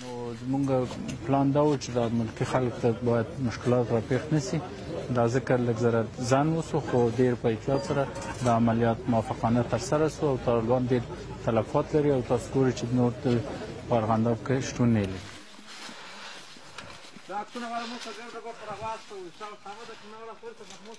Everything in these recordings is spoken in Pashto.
نو زمونږ پلان دا و چې دا ملکي خلک ته باید مشکلات را پیښ نسی دا ذکر لږ زره ځان وسو خو ډیر په احتیاط سره د عملیات موافقانه تر سره سو او طالبان ډیر تلفات لري او تاسو ګورئ چې نور د پارغنداب کې شتون نه لري دا څونه ولا مو څه ګرځه په پرواز ته وي شاو تاوه د کنه ولا خپل څه مخموس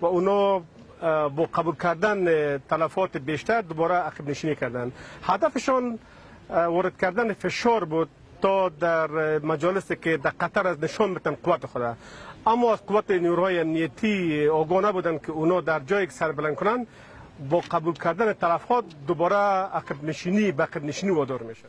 و اونا با قبول کردن تلفات بیشتر دوباره عقب نشینی کردن هدفشان وارد کردن فشار بود تا در مجالسی که در قطر از نشان بتن قوت خود اما از قوت نیروهای امنیتی آگاه نبودن که اونا در جایی که سر بلند کنن با قبول کردن تلفات دوباره عقب نشینی به عقب نشینی وادار میشن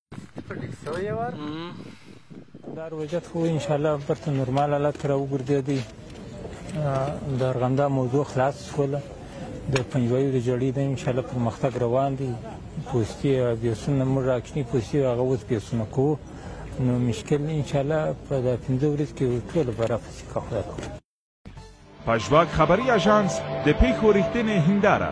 دا روژت خو ان شاء الله پر نورمال حالت را وګرځېدی د ارغنده موضوع خلاص شوله د پنجوایو د جړی د ان شاء الله پرمختګ روان دی پوستی او بیسونه موږ راکښنی پوستی هغه اوس بیسونه کو نو مشکل ان شاء الله په د پنځه ورځ کې ټول برابر کوو پژواک خبری اژانس د پیښو رښتینې هنداره